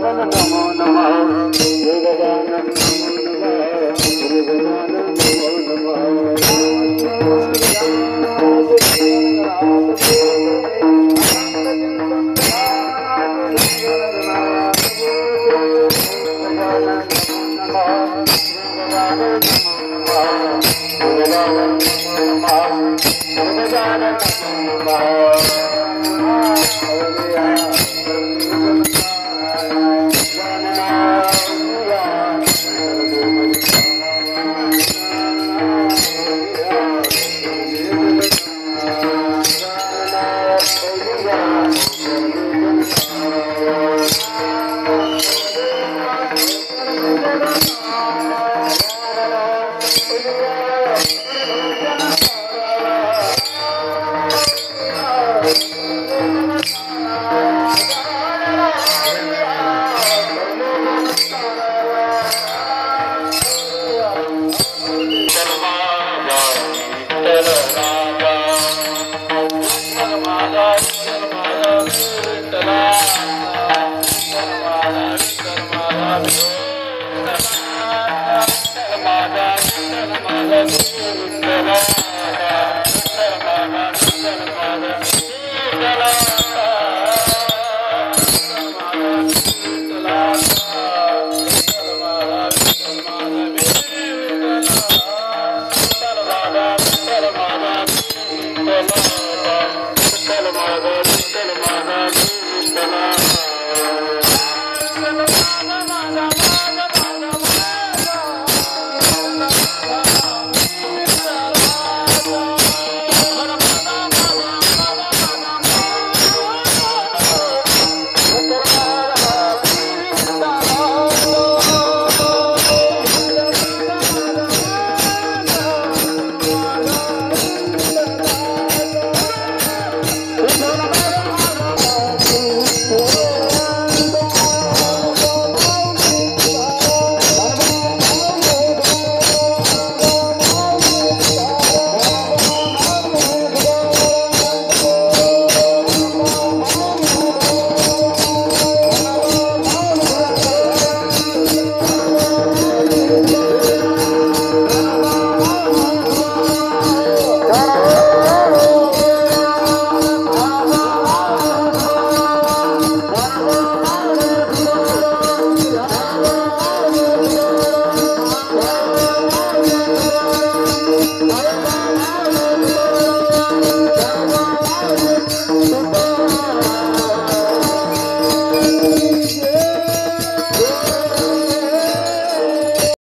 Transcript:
Bye. Amen. Gracias.